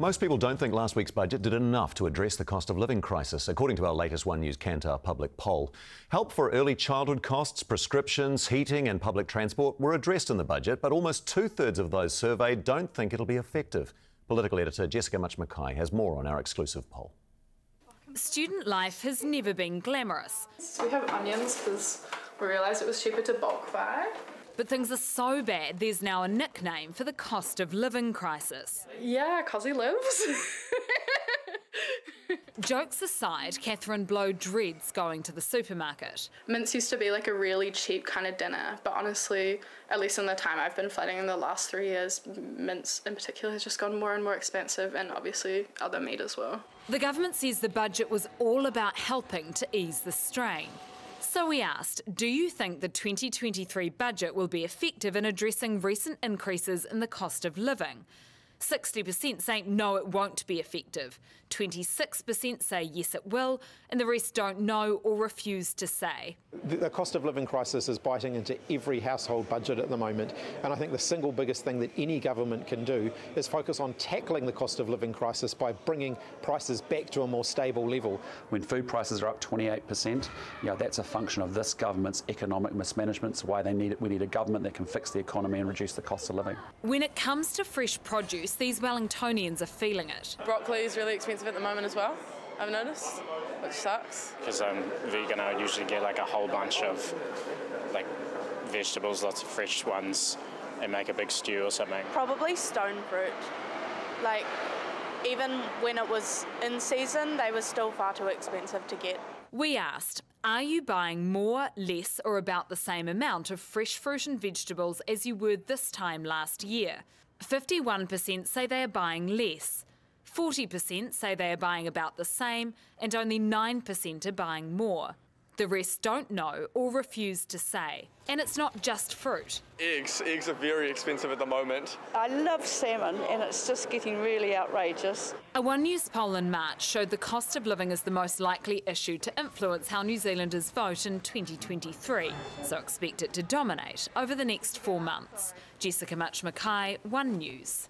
Most people don't think last week's budget did enough to address the cost of living crisis, according to our latest One News Kantar public poll. Help for early childhood costs, prescriptions, heating, and public transport were addressed in the budget, but almost two thirds of those surveyed don't think it'll be effective. Political editor Jessica Mutch Mackay has more on our exclusive poll. Student life has never been glamorous. We have onions because we realised it was cheaper to bulk buy. But things are so bad, there's now a nickname for the cost of living crisis. Yeah, cozzie livs. Jokes aside, Catherine Blow dreads going to the supermarket. Mince used to be like a really cheap kind of dinner, but honestly, at least in the time I've been flooding in the last three years, mince in particular has just gone more and more expensive, and obviously other meat as well. The government says the budget was all about helping to ease the strain. So we asked, do you think the 2023 budget will be effective in addressing recent increases in the cost of living? 60% say no, it won't be effective. 26% say yes, it will, and the rest don't know or refuse to say. The cost of living crisis is biting into every household budget at the moment, and I think the single biggest thing that any government can do is focus on tackling the cost of living crisis by bringing prices back to a more stable level. When food prices are up 28%, you know, that's a function of this government's economic mismanagement. It's why they need it. We need a government that can fix the economy and reduce the cost of living. When it comes to fresh produce, these Wellingtonians are feeling it. Broccoli is really expensive at the moment as well, I've noticed, which sucks. Because I'm um, vegan, I usually get like a whole bunch of like vegetables, lots of fresh ones, and make a big stew or something. Probably stone fruit. Like, even when it was in season, they were still far too expensive to get. We asked, are you buying more, less, or about the same amount of fresh fruit and vegetables as you were this time last year? 51% say they are buying less. 40% say they are buying about the same, and only 9% are buying more. The rest don't know or refuse to say. And it's not just fruit. Eggs. Eggs are very expensive at the moment. I love salmon and it's just getting really outrageous. A One News poll in March showed the cost of living is the most likely issue to influence how New Zealanders vote in 2023. So expect it to dominate over the next four months. Jessica Mutch Mackay, One News.